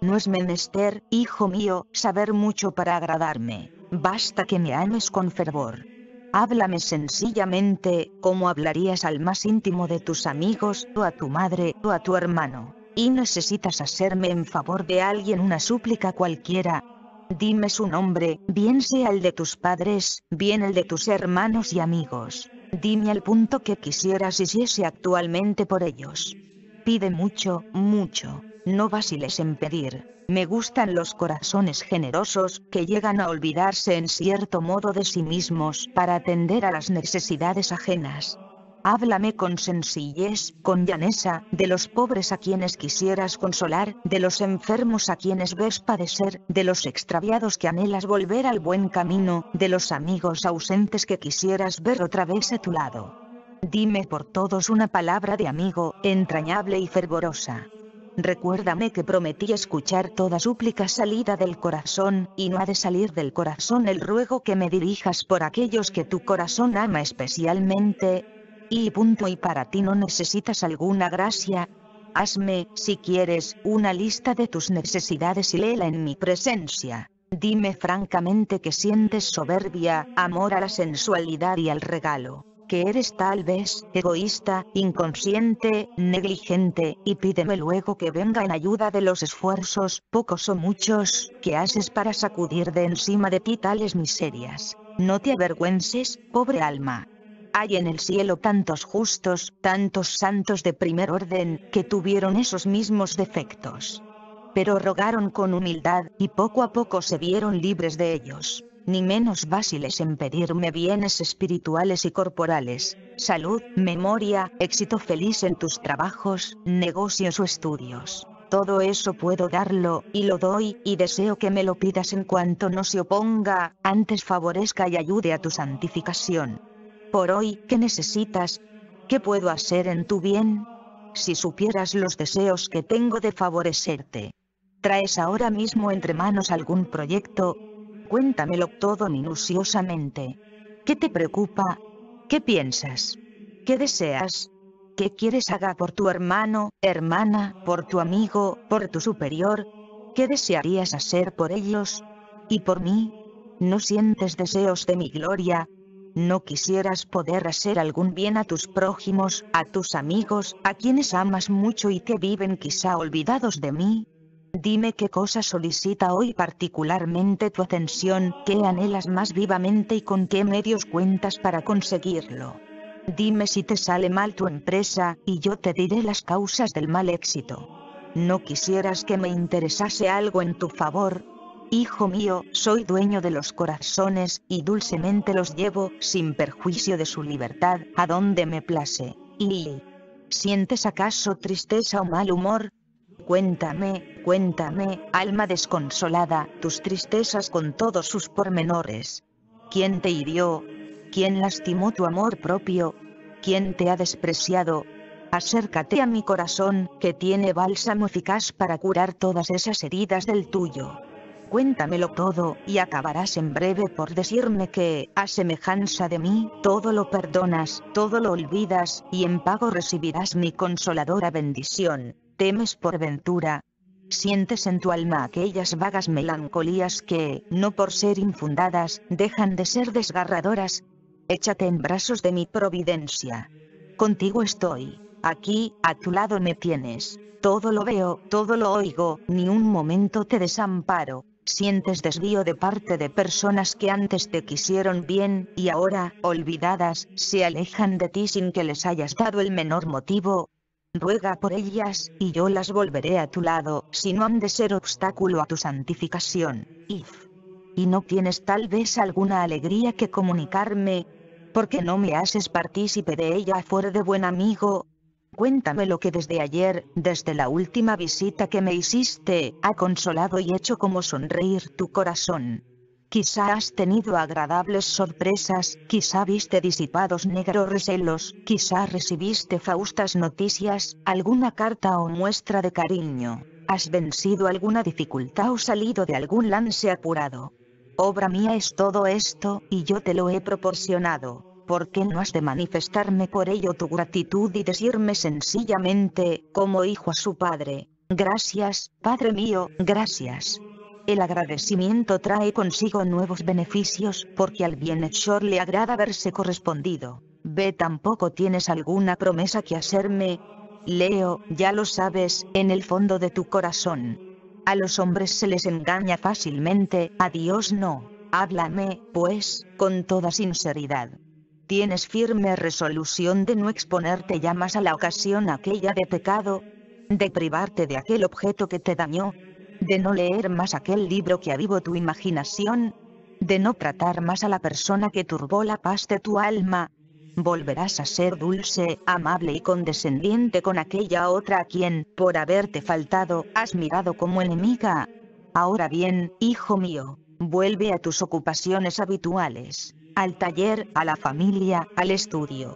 No es menester, hijo mío, saber mucho para agradarme. Basta que me ames con fervor. Háblame sencillamente, como hablarías al más íntimo de tus amigos, o a tu madre, o a tu hermano. Y necesitas hacerme en favor de alguien una súplica cualquiera. Dime su nombre, bien sea el de tus padres, bien el de tus hermanos y amigos. Dime al punto que quisieras hiciese actualmente por ellos. Pide mucho, mucho. No vaciles en pedir. Me gustan los corazones generosos, que llegan a olvidarse en cierto modo de sí mismos para atender a las necesidades ajenas. Háblame con sencillez, con llaneza, de los pobres a quienes quisieras consolar, de los enfermos a quienes ves padecer, de los extraviados que anhelas volver al buen camino, de los amigos ausentes que quisieras ver otra vez a tu lado. Dime por todos una palabra de amigo, entrañable y fervorosa. Recuérdame que prometí escuchar toda súplica salida del corazón, y no ha de salir del corazón el ruego que me dirijas por aquellos que tu corazón ama especialmente. Y punto y para ti no necesitas alguna gracia. Hazme, si quieres, una lista de tus necesidades y léela en mi presencia. Dime francamente que sientes soberbia, amor a la sensualidad y al regalo que eres tal vez egoísta, inconsciente, negligente, y pídeme luego que venga en ayuda de los esfuerzos, pocos o muchos, que haces para sacudir de encima de ti tales miserias. No te avergüences, pobre alma. Hay en el cielo tantos justos, tantos santos de primer orden, que tuvieron esos mismos defectos. Pero rogaron con humildad, y poco a poco se vieron libres de ellos ni menos básiles en pedirme bienes espirituales y corporales, salud, memoria, éxito feliz en tus trabajos, negocios o estudios. Todo eso puedo darlo, y lo doy, y deseo que me lo pidas en cuanto no se oponga, antes favorezca y ayude a tu santificación. Por hoy, ¿qué necesitas? ¿Qué puedo hacer en tu bien? Si supieras los deseos que tengo de favorecerte. ¿Traes ahora mismo entre manos algún proyecto, Cuéntamelo todo minuciosamente. ¿Qué te preocupa? ¿Qué piensas? ¿Qué deseas? ¿Qué quieres haga por tu hermano, hermana, por tu amigo, por tu superior? ¿Qué desearías hacer por ellos? ¿Y por mí? ¿No sientes deseos de mi gloria? ¿No quisieras poder hacer algún bien a tus prójimos, a tus amigos, a quienes amas mucho y que viven quizá olvidados de mí? Dime qué cosa solicita hoy particularmente tu atención, qué anhelas más vivamente y con qué medios cuentas para conseguirlo. Dime si te sale mal tu empresa, y yo te diré las causas del mal éxito. ¿No quisieras que me interesase algo en tu favor? Hijo mío, soy dueño de los corazones, y dulcemente los llevo, sin perjuicio de su libertad, a donde me place. Y... ¿Sientes acaso tristeza o mal humor? Cuéntame, cuéntame, alma desconsolada, tus tristezas con todos sus pormenores. ¿Quién te hirió? ¿Quién lastimó tu amor propio? ¿Quién te ha despreciado? Acércate a mi corazón, que tiene bálsamo eficaz para curar todas esas heridas del tuyo. Cuéntamelo todo, y acabarás en breve por decirme que, a semejanza de mí, todo lo perdonas, todo lo olvidas, y en pago recibirás mi consoladora bendición temes por ventura. Sientes en tu alma aquellas vagas melancolías que, no por ser infundadas, dejan de ser desgarradoras. Échate en brazos de mi providencia. Contigo estoy. Aquí, a tu lado me tienes. Todo lo veo, todo lo oigo, ni un momento te desamparo. Sientes desvío de parte de personas que antes te quisieron bien, y ahora, olvidadas, se alejan de ti sin que les hayas dado el menor motivo, ruega por ellas, y yo las volveré a tu lado, si no han de ser obstáculo a tu santificación. If. Y no tienes tal vez alguna alegría que comunicarme, porque no me haces partícipe de ella fuera de buen amigo. Cuéntame lo que desde ayer, desde la última visita que me hiciste, ha consolado y hecho como sonreír tu corazón. Quizá has tenido agradables sorpresas, quizá viste disipados negros recelos, quizá recibiste faustas noticias, alguna carta o muestra de cariño, has vencido alguna dificultad o salido de algún lance apurado. Obra mía es todo esto, y yo te lo he proporcionado. ¿Por qué no has de manifestarme por ello tu gratitud y decirme sencillamente, como hijo a su padre, Gracias, Padre mío, gracias. El agradecimiento trae consigo nuevos beneficios, porque al bienhechor le agrada verse correspondido. Ve tampoco tienes alguna promesa que hacerme. Leo, ya lo sabes, en el fondo de tu corazón. A los hombres se les engaña fácilmente, a Dios no. Háblame, pues, con toda sinceridad. ¿Tienes firme resolución de no exponerte ya más a la ocasión aquella de pecado? ¿De privarte de aquel objeto que te dañó? ¿De no leer más aquel libro que avivó tu imaginación? ¿De no tratar más a la persona que turbó la paz de tu alma? volverás a ser dulce, amable y condescendiente con aquella otra a quien, por haberte faltado, has mirado como enemiga. Ahora bien, hijo mío, vuelve a tus ocupaciones habituales, al taller, a la familia, al estudio.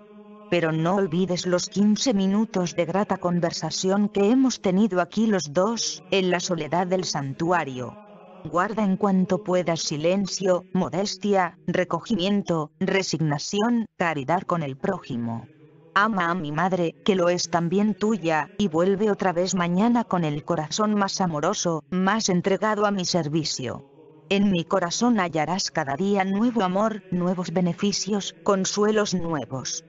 Pero no olvides los 15 minutos de grata conversación que hemos tenido aquí los dos, en la soledad del santuario. Guarda en cuanto puedas silencio, modestia, recogimiento, resignación, caridad con el prójimo. Ama a mi madre, que lo es también tuya, y vuelve otra vez mañana con el corazón más amoroso, más entregado a mi servicio. En mi corazón hallarás cada día nuevo amor, nuevos beneficios, consuelos nuevos.